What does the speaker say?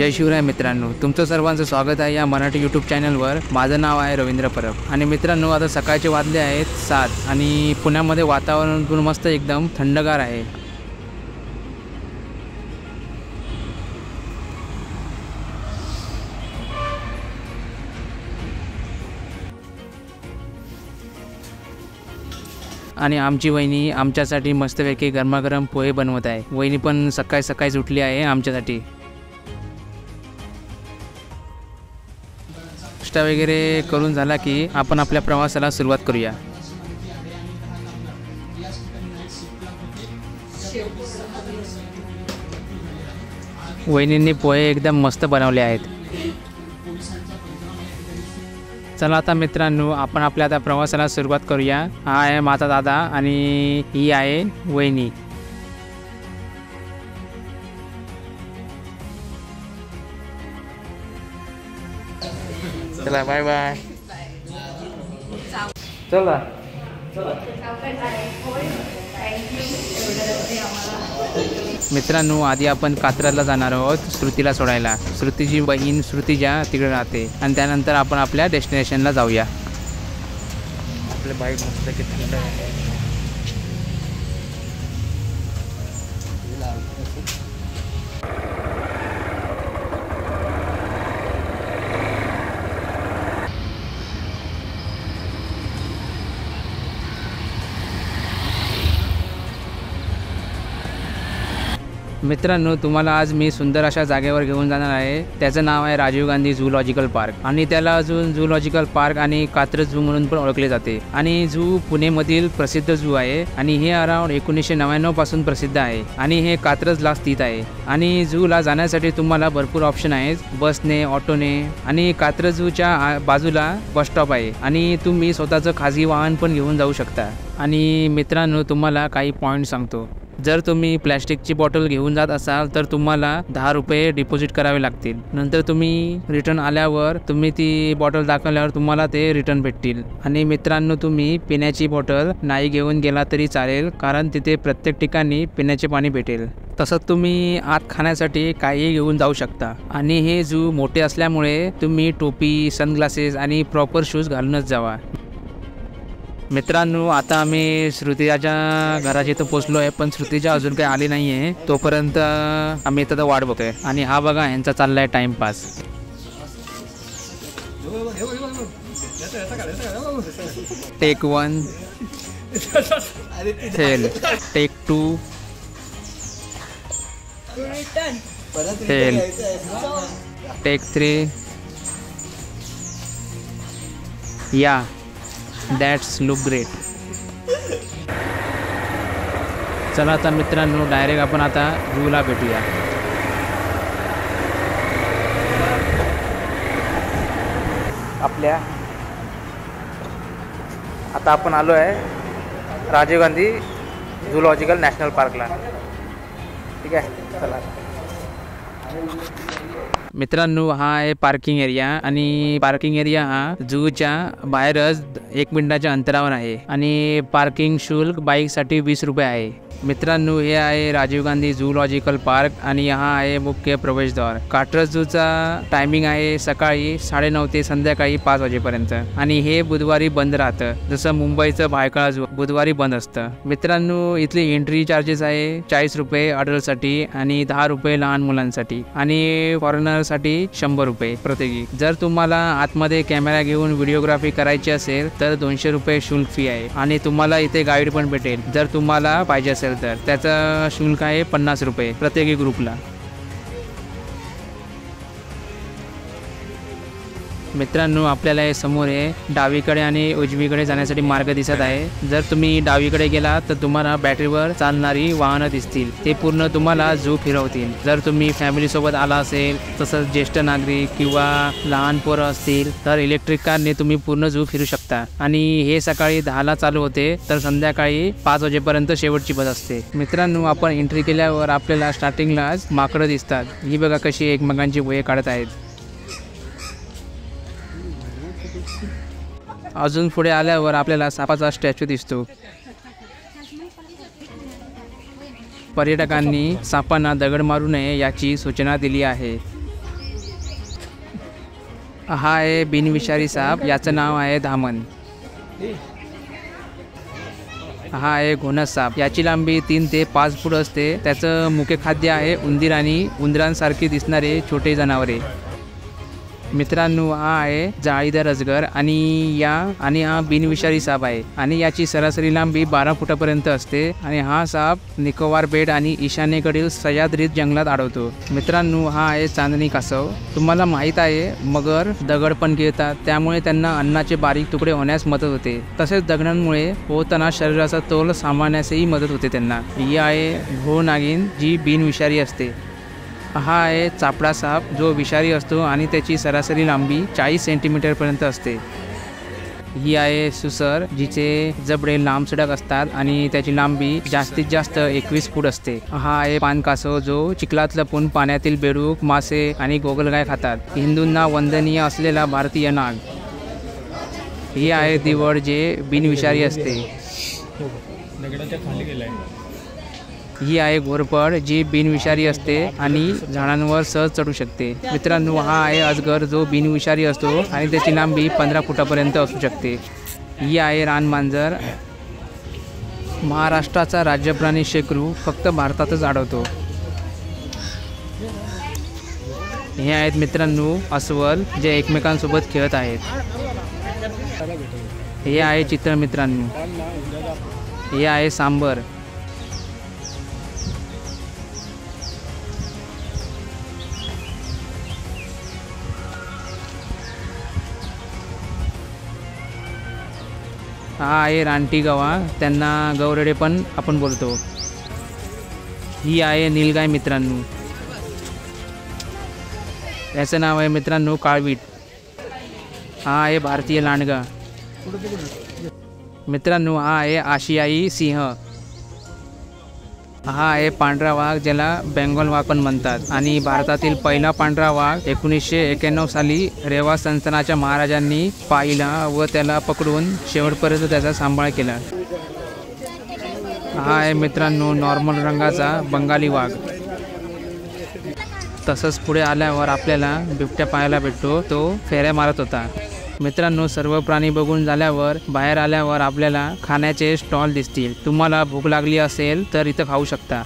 जय शिवराय मित्रांनो तुमचं सर्वांचं स्वागत आहे या मराठी यूट्यूब चॅनलवर माझं नाव आहे रवींद्र परब. आणि मित्रांनो आता सकाळचे वाजले आहेत सात आणि पुण्यामध्ये वातावरण पण मस्त एकदम थंडगार आहे. आणि आमची वहिनी आमच्यासाठी मस्तपैकी गरमागरम पोहे बनवत आहे. वहिनी पण सकाळी सकाळीच उठली आहे आमच्यासाठी. नाश्ता वगैरे करून झाला की आपण आपल्या प्रवासाला सुरुवात करूया. वहिनींनी पोहे एकदम मस्त बनवले आहेत. चला आता मित्रांनो आपण आपल्या आता प्रवासाला सुरुवात करूया. हा आहे माझा दादा आणि ही आहे वहिनी. चला बाय बाय चला मित्रांनो आधी आपण कात्राला जाणार आहोत श्रुतीला सोडायला. श्रुतीची बहीण श्रुतीजा तिकडे राहते. आणि त्यानंतर आपण आपल्या डेस्टिनेशनला जाऊया. आपले बाईक मस्त की थंड आहे. मित्रांनो तुम्हाला आज मी सुंदर अशा जागेवर घेऊन जाणार आहे. त्याचं नाव आहे राजीव गांधी झूलॉजिकल पार्क. आणि त्याला अजून झूलॉजिकल पार्क आणि कात्रज झू म्हणून पण ओळखले जाते. आणि झू पुणेमधील प्रसिद्ध झू आहे. आणि हे अराउंड एकोणीसशे नव्याण्णवपासून प्रसिद्ध आहे. आणि हे कात्रजला स्थित आहे. आणि झूला जाण्यासाठी तुम्हाला भरपूर ऑप्शन आहेत. बसने ऑटोने आणि कात्रज झूच्या आ- बाजूला बस स्टॉप आहे. आणि तुम्ही स्वतःचं खाजगी वाहन पण घेऊन जाऊ शकता. आणि मित्रांनो तुम्हाला काही पॉईंट सांगतो. जर तुम्ही प्लॅस्टिकची बॉटल घेऊन जात असाल तर तुम्हाला दहा रुपये डिपॉझिट करावे लागतील. नंतर तुम्ही रिटर्न आल्यावर तुम्ही ती बॉटल दाखवल्यावर तुम्हाला ते रिटर्न भेटतील. आणि मित्रांनो तुम्ही पिण्याची बॉटल नाही घेऊन गेला तरी चालेल कारण तिथे प्रत्येक ठिकाणी पिण्याचे पाणी भेटेल. तसंच तुम्ही आत खाण्यासाठी काहीही घेऊन जाऊ शकता. आणि हे झू मोठे असल्यामुळे तुम्ही टोपी सनग्लासेस आणि प्रॉपर शूज घालूनच जावा. मित्रांनो आता आम्ही श्रुतीजाच्या घराच्या इथं पोचलो आहे पण श्रुतीजा अजून काही आली नाही आहे तोपर्यंत आम्ही इथं वाट बघतोय. आणि हा बघा यांचा चाललाय टाइमपास टेक वन थेल टेक टू थेल टेक थ्री या दॅट्स लुक ग्रेट चला आता मित्रांनो डायरेक्ट आपण आता जूला भेटूया. आपल्या आता आपण आलो आहे राजीव गांधी झूलॉजिकल नॅशनल पार्कला ठीक आहे चला. मित्रांनो हा आहे पार्किंग एरिया आणि पार्किंग एरिया हा जूच्या बाहेरच एक मिनिटाच्या अंतरावर आहे. आणि पार्किंग शुल्क बाईकसाठी वीस रुपये आहे. मित्रांनो हे आहे राजीव गांधी झूलॉजिकल पार्क आणि हा आहे मुख्य प्रवेशद्वार. कात्रज झूचा टायमिंग आहे सकाळी साडेनऊ ते संध्याकाळी पाच वाजेपर्यंत. आणि हे बुधवारी बंद राहतं. जसं मुंबईचं भायखळा झू बुधवारी बंद असतं. मित्रांनो इथली एंट्री चार्जेस आहे चाळीस रुपये अडल्टसाठी आणि दहा रुपये लहान मुलांसाठी. आणि फॉरेनरसाठी शंभर रुपये प्रत्येकी जर तुम्हाला आतमध्ये कॅमेरा घेऊन व्हिडिओग्राफी करायची असेल तर दोनशे रुपये शुल्क फी आहे. आणि तुम्हाला इथे गाईड पण भेटेल. जर तुम्हाला पाहिजे असेल तर त्याचं शुल्क आहे पन्नास रुपये प्रत्येकी ग्रुपला. मित्रांनो आपल्याला हे समोर आहे डावीकडे आणि उजवीकडे जाण्यासाठी मार्ग दिसत आहे. जर तुम्ही डावीकडे गेला तर तुम्हाला बॅटरीवर चालणारी वाहनं दिसतील. ते पूर्ण तुम्हाला झू फिरवतील. जर तुम्ही फॅमिलीसोबत आला असेल तसंच ज्येष्ठ नागरिक किंवा लहान पोरं असतील तर इलेक्ट्रिक कारने तुम्ही पूर्ण झू फिरू शकता. आणि हे सकाळी दहाला चालू होते तर संध्याकाळी पाच वाजेपर्यंत शेवटची बस असते. मित्रांनो आपण एंट्री केल्यावर आपल्याला स्टार्टिंगलाच माकडं दिसतात. ही बघा कशी एकमेकांची वये काढत आहेत. अजून पुढे आल्यावर आपल्याला सापाचा स्टॅच्यू दिसतो. पर्यटकांनी सापांना दगड मारू नये याची सूचना दिली आहे. हा आहे बिनविषारी साप याचं नाव आहे धामन हा आहे घोणस साप. याची लांबी तीन ते पाच फूट असते. त्याचं मुख्य खाद्य आहे उंदीर आणि उंदरांसारखे दिसणारे छोटे जनावरे. मित्रांनो हा आहे जाळीदार अजगर आणि या आणि हा बिनविषारी साप आहे. आणि याची सरासरी लांबी बारा फुटापर्यंत असते आणि हा साप निकोबार बेट आणि ईशान्येकडील सह्याद्रीत जंगलात आढळतो. मित्रांनो हा आहे चांदणी कासव. तुम्हाला माहीत आहे मगर दगड पण गिळतात. त्यामुळे त्यांना अन्नाचे बारीक तुकडे होण्यास मदत होते. तसेच दगडांमुळे होताना शरीराचा तोल सांभाळण्यासही मदत होते त्यांना. ही आहे भो नागिन जी बिनविषारी असते. हा आहे चापडा साप जो विषारी असतो आणि त्याची सरासरी लांबी चाळीस सेंटीमीटरपर्यंत असते. ही आहे सुसर जिचे जबडे लांबसडक असतात आणि त्याची लांबी जास्तीत जास्त एकवीस फूट असते. हा आहे पानकासव जो चिखलात लपून पाण्यातील बेडूक मासे आणि गोगलगाय खातात. हिंदूंना वंदनीय असलेला भारतीय नाग. ही आहे दिवड जे बिनविषारी असते. दगडाच्या खाली गेलाय. ही आहे घोरपड जी बिनविषारी असते आणि झाडांवर सहज चढू शकते. मित्रांनो हा आहे अजगर जो बिनविषारी असतो आणि त्याची लांबी पंधरा फुटापर्यंत असू शकते. ही आहे रानमांजर महाराष्ट्राचा राज्यप्राणी शेकरू फक्त भारतातच आढळतो. हे आहेत मित्रांनो अस्वल जे एकमेकांसोबत खेळत आहेत. हे आहे चित्र मित्रांनो. हे आहे सांबर. हा आहे रानटी गवा. त्यांना गौरडे पण आपण बोलतो. ही आहे नीलगाय मित्रांनो. याचं नाव आहे मित्रांनो काळवीट. हा आहे भारतीय लांडगा. मित्रांनो हा आहे आशियाई सिंह. हा आहे पांढरा वाघ ज्याला बेंगॉल वाघ पण म्हणतात. आणि भारतातील पहिला पांढरा वाघ एकोणीसशे एक्याण्णव साली रेवा संस्थानाच्या महाराजांनी पाहिला व त्याला पकडून शेवटपर्यंत त्याचा सांभाळ केला. हा आहे मित्रांनो नॉर्मल रंगाचा बंगाली वाघ. तसंच पुढे आल्यावर आपल्याला बिबट्या पाहायला भेटतो. तो फेऱ्या मारत होता. मित्रांनो सर्व प्राणी बघून झाल्यावर बाहेर आल्यावर आपल्याला खाण्याचे स्टॉल दिसतील. तुम्हाला भूक लागली असेल तर इथं खाऊ शकता.